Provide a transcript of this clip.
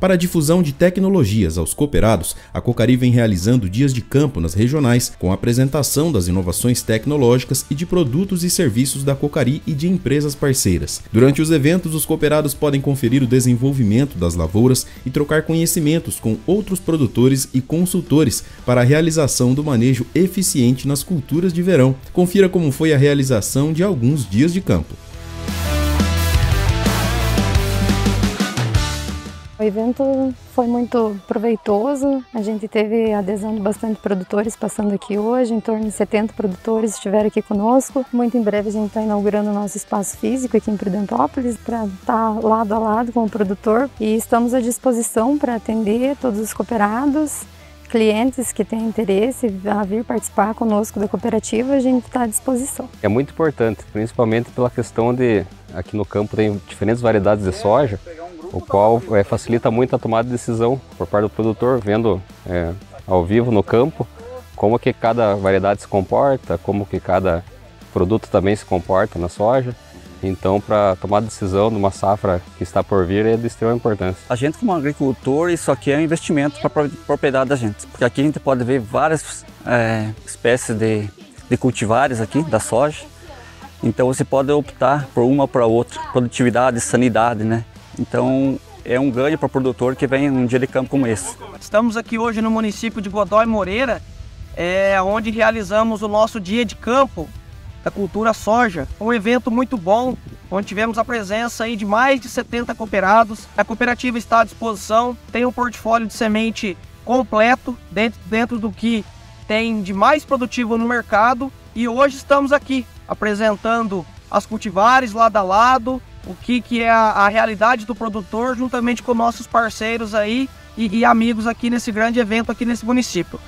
Para a difusão de tecnologias aos cooperados, a Cocari vem realizando dias de campo nas regionais, com a apresentação das inovações tecnológicas e de produtos e serviços da Cocari e de empresas parceiras. Durante os eventos, os cooperados podem conferir o desenvolvimento das lavouras e trocar conhecimentos com outros produtores e consultores para a realização do manejo eficiente nas culturas de verão. Confira como foi a realização de alguns dias de campo. O evento foi muito proveitoso, a gente teve adesão de bastante produtores passando aqui hoje, em torno de 70 produtores estiveram aqui conosco. Muito em breve a gente está inaugurando o nosso espaço físico aqui em Prudentópolis para estar tá lado a lado com o produtor e estamos à disposição para atender todos os cooperados clientes que têm interesse a vir participar conosco da cooperativa, a gente está à disposição. É muito importante, principalmente pela questão de aqui no campo tem diferentes variedades de soja o qual é, facilita muito a tomada de decisão por parte do produtor, vendo é, ao vivo no campo como que cada variedade se comporta, como que cada produto também se comporta na soja. Então, para tomar decisão de uma safra que está por vir é de extrema importância. A gente, como agricultor, isso aqui é um investimento para a propriedade da gente, porque aqui a gente pode ver várias é, espécies de, de cultivares aqui da soja. Então, você pode optar por uma ou para outra, produtividade, sanidade, né? Então é um ganho para o produtor que vem num dia de campo como esse. Estamos aqui hoje no município de Godói Moreira, é, onde realizamos o nosso dia de campo da cultura soja. Um evento muito bom, onde tivemos a presença aí de mais de 70 cooperados. A cooperativa está à disposição, tem um portfólio de semente completo dentro, dentro do que tem de mais produtivo no mercado. E hoje estamos aqui apresentando as cultivares lado a lado, o que, que é a, a realidade do produtor, juntamente com nossos parceiros aí e, e amigos aqui nesse grande evento aqui nesse município.